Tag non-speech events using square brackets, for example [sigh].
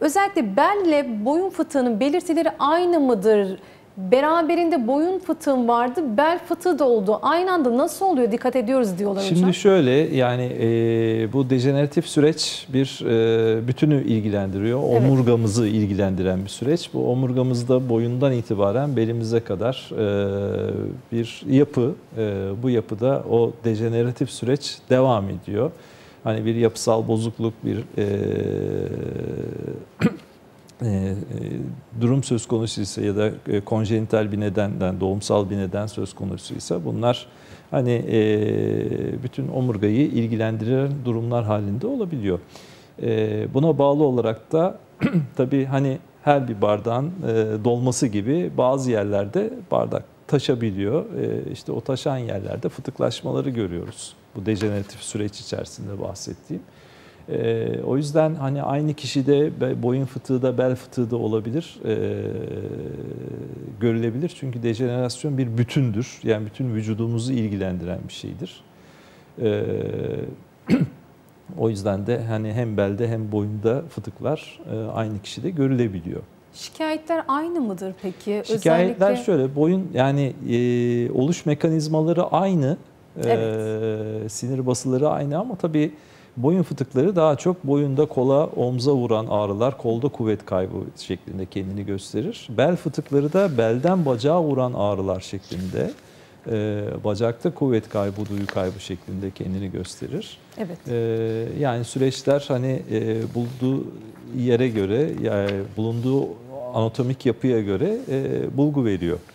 Özellikle belle boyun fıtığının belirtileri aynı mıdır? Beraberinde boyun fıtığım vardı, bel fıtığı da oldu. Aynı anda nasıl oluyor? Dikkat ediyoruz diyorlar Şimdi hocam. şöyle yani e, bu dejeneratif süreç bir e, bütünü ilgilendiriyor. Evet. Omurgamızı ilgilendiren bir süreç. Bu omurgamızda boyundan itibaren belimize kadar e, bir yapı. E, bu yapıda o dejeneratif süreç devam ediyor. Hani bir yapısal bozukluk, bir [clears throat] e, e, durum söz konusuysa ya da konjenital bir nedenden, doğumsal bir neden söz konusuysa bunlar hani e, bütün omurgayı ilgilendiren durumlar halinde olabiliyor. E, buna bağlı olarak da [clears throat] tabii hani her bir bardağın e, dolması gibi bazı yerlerde bardak taşabiliyor. E, işte o taşan yerlerde fıtıklaşmaları görüyoruz. Bu dejeneratif süreç içerisinde bahsettiğim. Ee, o yüzden hani aynı kişide boyun fıtığı da bel fıtığı da olabilir, ee, görülebilir. Çünkü dejenerasyon bir bütündür. Yani bütün vücudumuzu ilgilendiren bir şeydir. [clears throat] O yüzden de hani hem belde hem boyunda fıtıklar e, aynı kişide görülebiliyor. Şikayetler aynı mıdır peki? Şikayetler Özellikle şöyle, boyun yani e, oluş mekanizmaları aynı, E, Evet. sinir basıları aynı ama tabii boyun fıtıkları daha çok boyunda kola, omza vuran ağrılar, kolda kuvvet kaybı şeklinde kendini gösterir. Bel fıtıkları da belden bacağa vuran ağrılar şeklinde, e, bacakta kuvvet kaybı, duyu kaybı şeklinde kendini gösterir. evet. E, yani süreçler hani e, bulunduğu yere göre, yani bulunduğu anatomik yapıya göre e, bulgu veriyor.